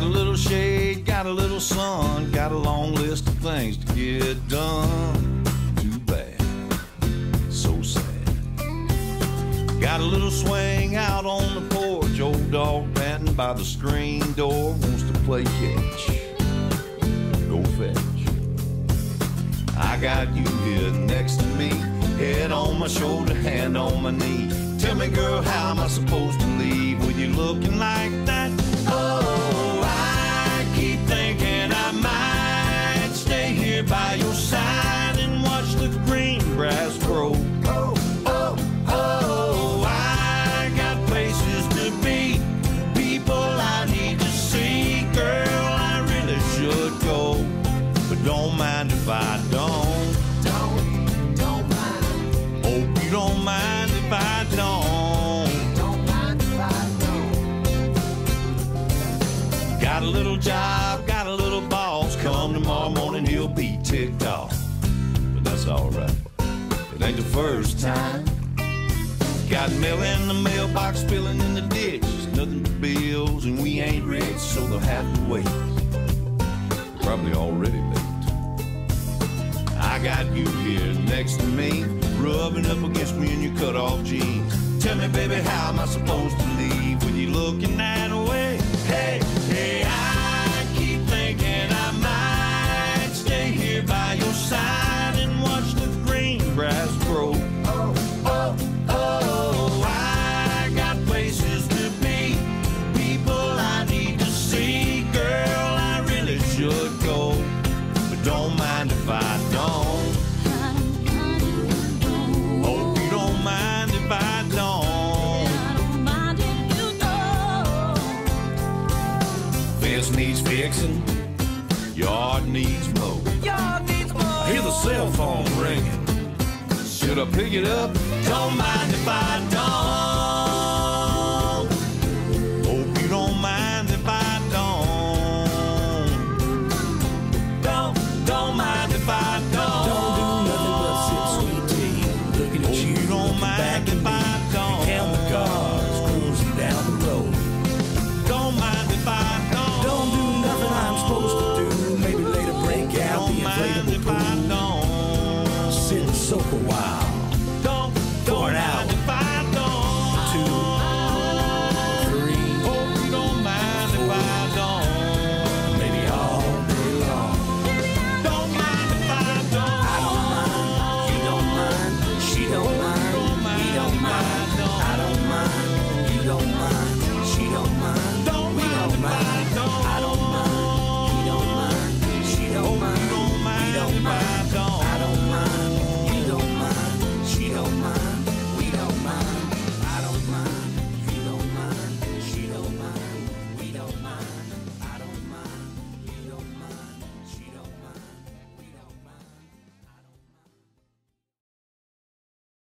got a little shade, got a little sun, got a long list of things to get done. Too bad, so sad. Got a little swing out on the porch, old dog panting by the screen door, wants to play catch. Go fetch. I got you here next to me, head on my shoulder, hand on my knee. Tell me, girl, how am I supposed to leave when you're looking like that? The green grass grow. Oh, oh, oh, I got places to be, people I need to see. Girl, I really should go, but don't mind if I don't. Don't, don't mind, Hope you don't mind if I don't. don't mind if I don't. Got a little job, got a little boss. Come tomorrow morning, he'll be ticked off. That's alright. It ain't the first time. Got mail in the mailbox, spilling in the ditch. Nothing but bills, and we ain't rich, so they'll have to wait. Probably already late. I got you here next to me, rubbing up against me in your cut off jeans. Tell me, baby, how am I supposed to leave when you're looking that Fence needs fixing, yard needs mowed. I hear the cell phone ringing. Should I pick it up? Don't mind if I don't. Hope you don't mind if I don't. Don't, don't mind if I don't. Don't do nothing but sip sweet tea. Looking at Hope you, you don't mind back at if me. I don't. Soak a while.